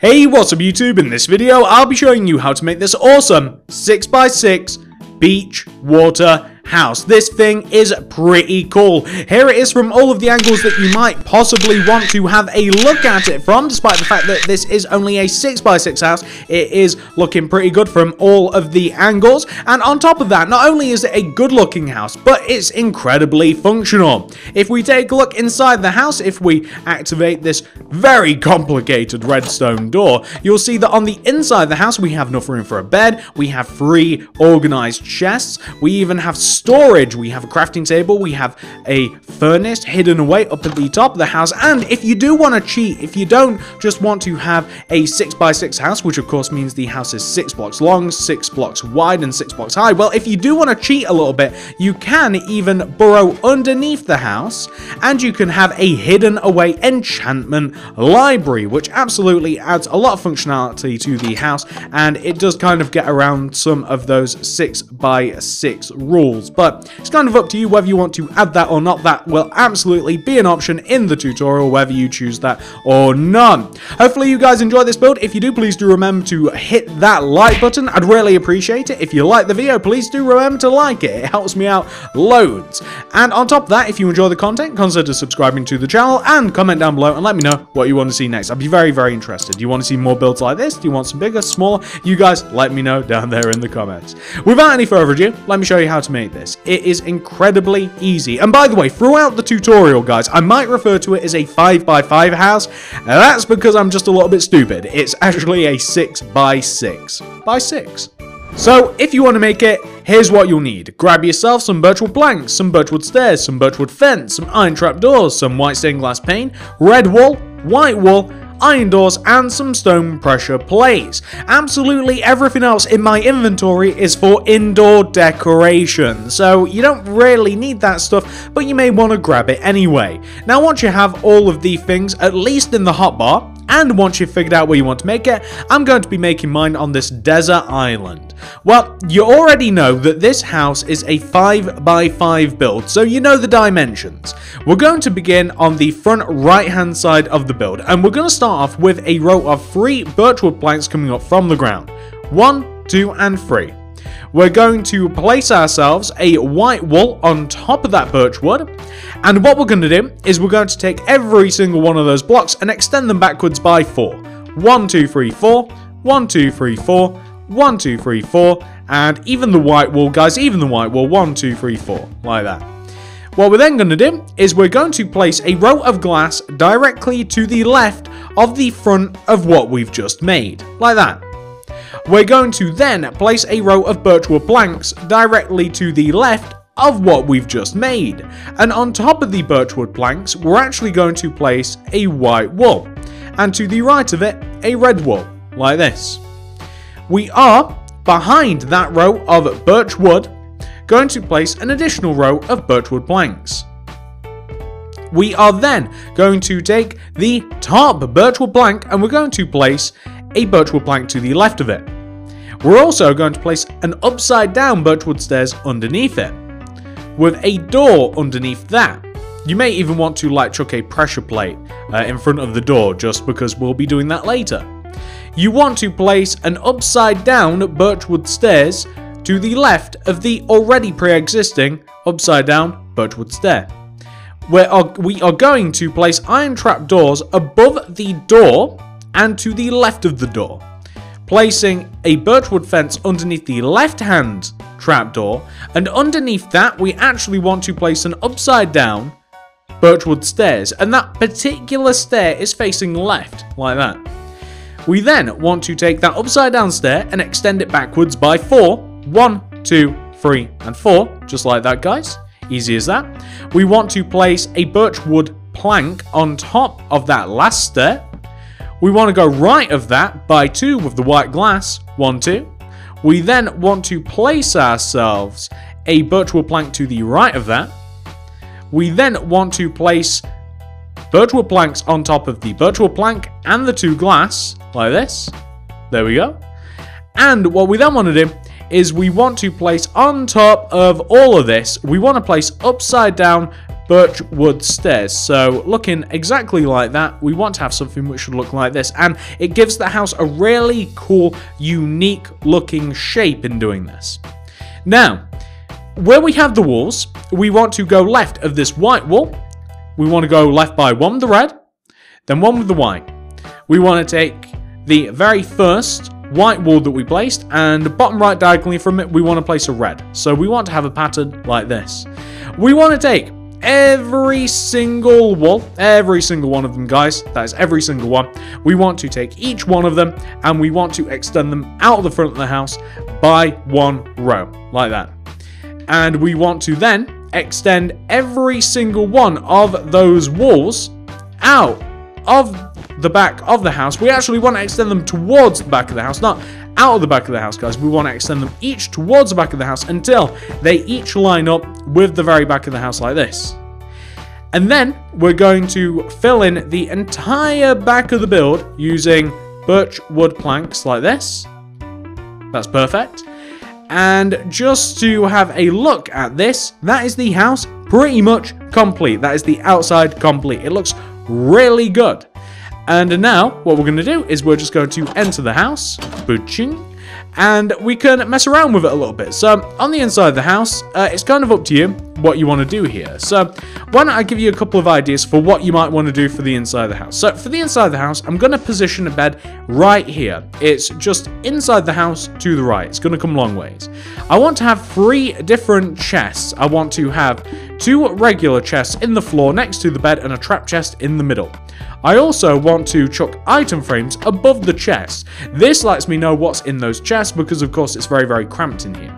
Hey, what's up YouTube? In this video, I'll be showing you how to make this awesome 6x6 beach water house. This thing is pretty cool. Here it is from all of the angles that you might possibly want to have a look at it from, despite the fact that this is only a 6x6 house. It is looking pretty good from all of the angles. And on top of that, not only is it a good looking house, but it's incredibly functional. If we take a look inside the house, if we activate this very complicated redstone door, you'll see that on the inside of the house, we have enough room for a bed, we have three organized chests, we even have storage. We have a crafting table, we have a furnace hidden away up at the top of the house, and if you do want to cheat, if you don't just want to have a 6x6 house, which of course means the house is 6 blocks long, 6 blocks wide, and 6 blocks high, well, if you do want to cheat a little bit, you can even burrow underneath the house, and you can have a hidden away enchantment library, which absolutely adds a lot of functionality to the house, and it does kind of get around some of those 6x6 rules but it's kind of up to you whether you want to add that or not. That will absolutely be an option in the tutorial, whether you choose that or none. Hopefully you guys enjoy this build. If you do, please do remember to hit that like button. I'd really appreciate it. If you like the video, please do remember to like it. It helps me out loads. And on top of that, if you enjoy the content, consider subscribing to the channel and comment down below and let me know what you want to see next. I'd be very, very interested. Do you want to see more builds like this? Do you want some bigger, smaller? You guys let me know down there in the comments. Without any further ado, let me show you how to make this this. It is incredibly easy. And by the way, throughout the tutorial, guys, I might refer to it as a 5x5 house. Now, that's because I'm just a little bit stupid. It's actually a 6x6 by 6. So, if you want to make it, here's what you'll need. Grab yourself some birchwood planks, some birchwood stairs, some birchwood fence, some iron trap doors, some white stained glass pane, red wool, white wool, iron doors, and some stone pressure plates. Absolutely everything else in my inventory is for indoor decoration, so you don't really need that stuff, but you may want to grab it anyway. Now once you have all of the things, at least in the hotbar, and once you've figured out where you want to make it, I'm going to be making mine on this desert island. Well, you already know that this house is a 5x5 build, so you know the dimensions. We're going to begin on the front right hand side of the build, and we're going to start off with a row of three birchwood planks coming up from the ground. One, two, and three. We're going to place ourselves a white wool on top of that birch wood. And what we're going to do is we're going to take every single one of those blocks and extend them backwards by four. One, two, three, four. One, two, three, four. One, two, three, four. And even the white wool, guys, even the white wool. One, two, three, four. Like that. What we're then going to do is we're going to place a row of glass directly to the left of the front of what we've just made. Like that. We're going to then place a row of birchwood planks directly to the left of what we've just made. And on top of the birchwood planks, we're actually going to place a white wool. And to the right of it, a red wool, like this. We are, behind that row of birchwood, going to place an additional row of birchwood planks. We are then going to take the top birchwood plank and we're going to place a birchwood plank to the left of it. We're also going to place an upside down birchwood stairs underneath it, with a door underneath that. You may even want to like chuck a pressure plate uh, in front of the door just because we'll be doing that later. You want to place an upside down birchwood stairs to the left of the already pre-existing upside down birchwood stair. Where we are going to place iron trap doors above the door and to the left of the door placing a birchwood fence underneath the left hand trapdoor, and underneath that we actually want to place an upside down birchwood stairs, and that particular stair is facing left, like that. We then want to take that upside down stair and extend it backwards by four. One, two, three, and four, just like that, guys. Easy as that. We want to place a birchwood plank on top of that last stair, we want to go right of that by 2 with the white glass, 1, 2. We then want to place ourselves a birchwood plank to the right of that. We then want to place birchwood planks on top of the birchwood plank and the two glass, like this. There we go. And what we then want to do is we want to place on top of all of this, we want to place upside down birch wood stairs. So looking exactly like that, we want to have something which should look like this. And it gives the house a really cool, unique looking shape in doing this. Now, where we have the walls, we want to go left of this white wall. We want to go left by one with the red, then one with the white. We want to take the very first white wall that we placed and bottom right diagonally from it we want to place a red. So we want to have a pattern like this. We want to take every single wall, every single one of them, guys. That is every single one. We want to take each one of them and we want to extend them out of the front of the house by one row, like that. And we want to then extend every single one of those walls out of the back of the house. We actually want to extend them towards the back of the house, not out of the back of the house, guys. We want to extend them each towards the back of the house until they each line up with the very back of the house like this. And then we're going to fill in the entire back of the build using birch wood planks like this. That's perfect. And just to have a look at this, that is the house pretty much complete. That is the outside complete. It looks really good. And now, what we're going to do is we're just going to enter the house, booching, and we can mess around with it a little bit. So, on the inside of the house, uh, it's kind of up to you what you want to do here. So, why don't I give you a couple of ideas for what you might want to do for the inside of the house. So, for the inside of the house, I'm going to position a bed right here. It's just inside the house to the right. It's going to come long ways. I want to have three different chests. I want to have two regular chests in the floor next to the bed and a trap chest in the middle. I also want to chuck item frames above the chest. This lets me know what's in those chests because of course it's very very cramped in here.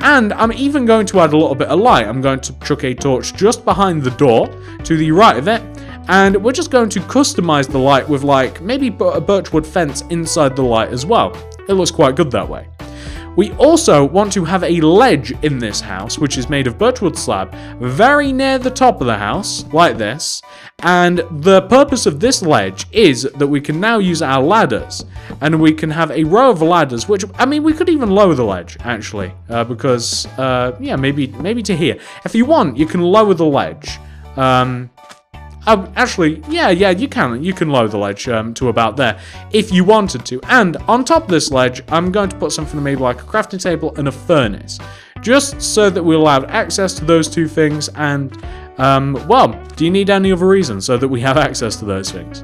And I'm even going to add a little bit of light. I'm going to chuck a torch just behind the door to the right of it. And we're just going to customize the light with like maybe a birchwood fence inside the light as well. It looks quite good that way. We also want to have a ledge in this house, which is made of birchwood slab, very near the top of the house, like this. And the purpose of this ledge is that we can now use our ladders, and we can have a row of ladders, which, I mean, we could even lower the ledge, actually, uh, because, uh, yeah, maybe, maybe to here. If you want, you can lower the ledge. Um, um, actually, yeah, yeah, you can. You can lower the ledge um, to about there if you wanted to. And on top of this ledge, I'm going to put something maybe like a crafting table and a furnace. Just so that we'll have access to those two things and, um, well, do you need any other reason so that we have access to those things?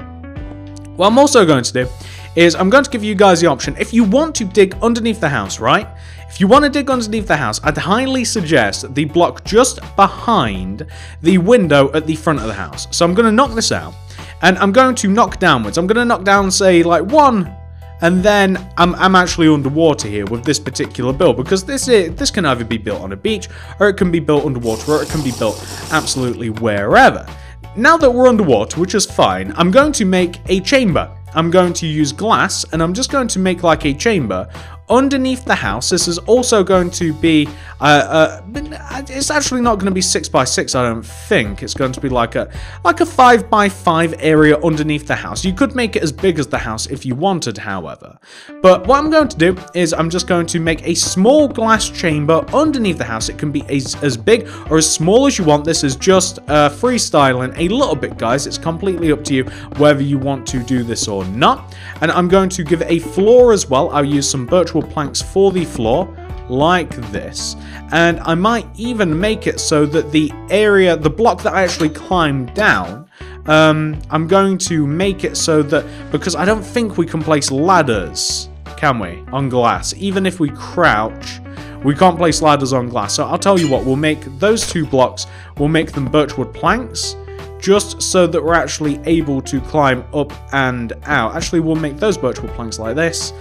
What I'm also going to do is I'm going to give you guys the option. If you want to dig underneath the house, right? If you want to dig underneath the house, I'd highly suggest the block just behind the window at the front of the house. So I'm going to knock this out, and I'm going to knock downwards. I'm going to knock down, say, like one, and then I'm, I'm actually underwater here with this particular build, because this, is, this can either be built on a beach, or it can be built underwater, or it can be built absolutely wherever. Now that we're underwater, which is fine, I'm going to make a chamber. I'm going to use glass and I'm just going to make like a chamber underneath the house. This is also going to be, uh, uh, it's actually not going to be six by six. I don't think it's going to be like a like a five by five area underneath the house. You could make it as big as the house if you wanted, however. But what I'm going to do is I'm just going to make a small glass chamber underneath the house. It can be as, as big or as small as you want. This is just uh, freestyling a little bit, guys. It's completely up to you whether you want to do this or not. And I'm going to give it a floor as well. I'll use some birch wood planks for the floor like this. And I might even make it so that the area the block that I actually climb down um, I'm going to make it so that because I don't think we can place ladders can we on glass? Even if we crouch we can't place ladders on glass. So I'll tell you what we'll make those two blocks we'll make them birchwood planks just so that we're actually able to climb up and out. Actually, we'll make those birchwood planks like this,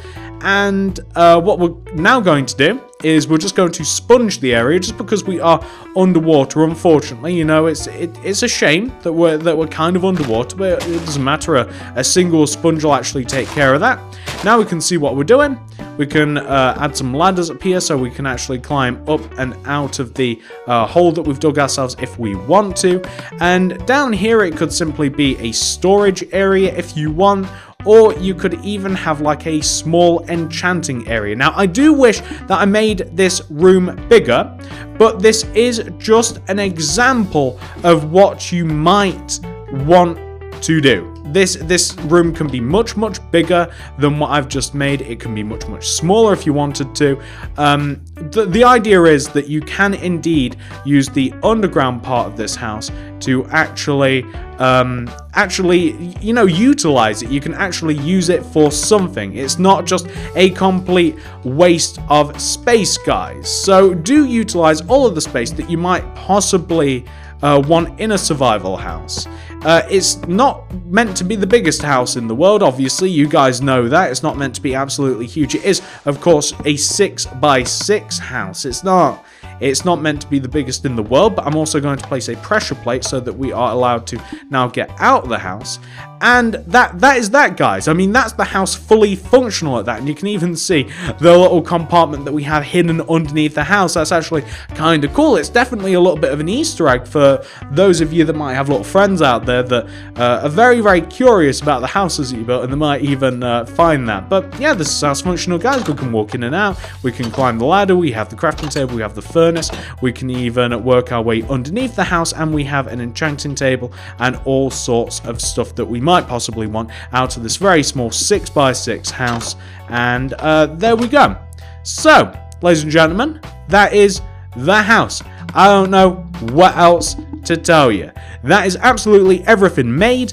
and uh, what we're now going to do is we're just going to sponge the area just because we are underwater unfortunately. You know it's it, it's a shame that we're that we're kind of underwater but it doesn't matter. A, a single sponge will actually take care of that. Now we can see what we're doing. We can uh, add some ladders up here so we can actually climb up and out of the uh, hole that we've dug ourselves if we want to. And down here it could simply be a storage area if you want or you could even have like a small enchanting area. Now, I do wish that I made this room bigger, but this is just an example of what you might want to do. This this room can be much much bigger than what I've just made. It can be much much smaller if you wanted to. Um, the, the idea is that you can indeed use the underground part of this house to actually um, actually you know utilize it. You can actually use it for something. It's not just a complete waste of space, guys. So do utilize all of the space that you might possibly uh, one in a survival house. Uh, it's not meant to be the biggest house in the world, obviously, you guys know that. It's not meant to be absolutely huge. It is, of course, a 6 by 6 house. It's not it's not meant to be the biggest in the world, but I'm also going to place a pressure plate so that we are allowed to now get out of the house. And that that is that, guys. I mean, that's the house fully functional at that. And you can even see the little compartment that we have hidden underneath the house. That's actually kind of cool. It's definitely a little bit of an Easter egg for those of you that might have little friends out there that uh, are very, very curious about the houses that you built and they might even uh, find that. But yeah, this is house functional, guys. We can walk in and out. We can climb the ladder. We have the crafting table. We have the furnace. We can even work our way underneath the house and we have an enchanting table and all sorts of stuff that we might possibly want out of this very small 6x6 house. And uh, there we go. So, ladies and gentlemen, that is the house. I don't know what else to tell you. That is absolutely everything made.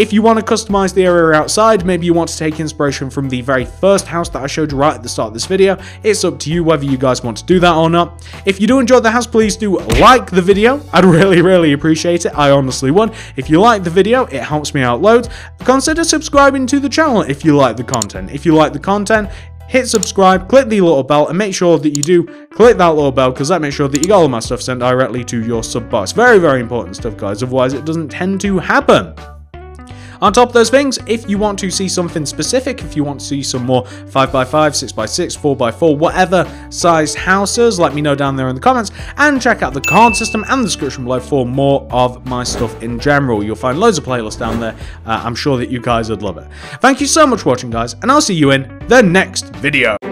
If you want to customize the area outside, maybe you want to take inspiration from the very first house that I showed you right at the start of this video, it's up to you whether you guys want to do that or not. If you do enjoy the house, please do like the video. I'd really, really appreciate it. I honestly would. If you like the video, it helps me out loads. Consider subscribing to the channel if you like the content. If you like the content, hit subscribe, click the little bell, and make sure that you do click that little bell because that makes sure that you get all my stuff sent directly to your sub box. Very, very important stuff, guys. Otherwise, it doesn't tend to happen. On top of those things, if you want to see something specific, if you want to see some more 5x5, 6x6, 4x4, whatever sized houses, let me know down there in the comments, and check out the card system and the description below for more of my stuff in general. You'll find loads of playlists down there. Uh, I'm sure that you guys would love it. Thank you so much for watching, guys, and I'll see you in the next video.